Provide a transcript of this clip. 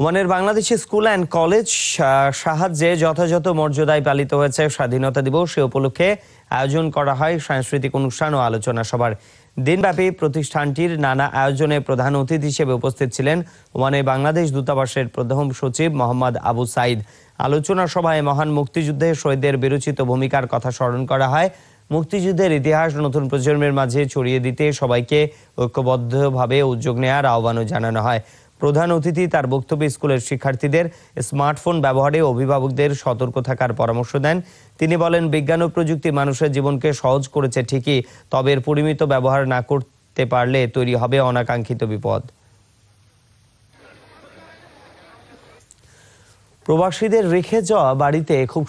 ওমানের Bangladeshi school and college সাহায্যে যথাযথ মর্যাদায় পালিত হয়েছে স্বাধীনতা দিবস। সে উপলক্ষে আয়োজন করা হয় সাংস্কৃতিক অনুষ্ঠান ও আলোচনা সভার। দিনব্যাপী প্রতিষ্ঠানটির নানা আয়োজনে প্রধান অতিথি হিসেবে উপস্থিত ছিলেন ওমানে বাংলাদেশ দূতাবাসের প্রথম সচিব মোহাম্মদ আবু সাইদ। আলোচনা সভায় মহান মুক্তিযুদ্ধে শহীদদের বিরচিত ভূমিকার কথা স্মরণ করা হয়। মুক্তিযুদ্ধের ইতিহাস নতুন প্রজন্মের মাঝে ছড়িয়ে দিতে সবাইকে ঐক্যবদ্ধভাবে উদ্যোগ নেওয়ার আহ্বানও জানানো হয়। প্রধান অতিথি তার বক্তব্যে স্কুলের শিক্ষার্থীদের স্মার্টফোন ব্যবহারে অভিভাবকদের সতর্ক থাকার পরামর্শ দেন। তিনি বলেন, বিজ্ঞান ও প্রযুক্তি মানুষের জীবনকে সহজ করেছে ঠিকই, তবে এর পরিমিত ব্যবহার না করতে পারলে তৈরি হবে অনাকাঙ্ক্ষিত বিপদ। প্রবাসীদের রেখে যাওয়া বাড়িতে খুব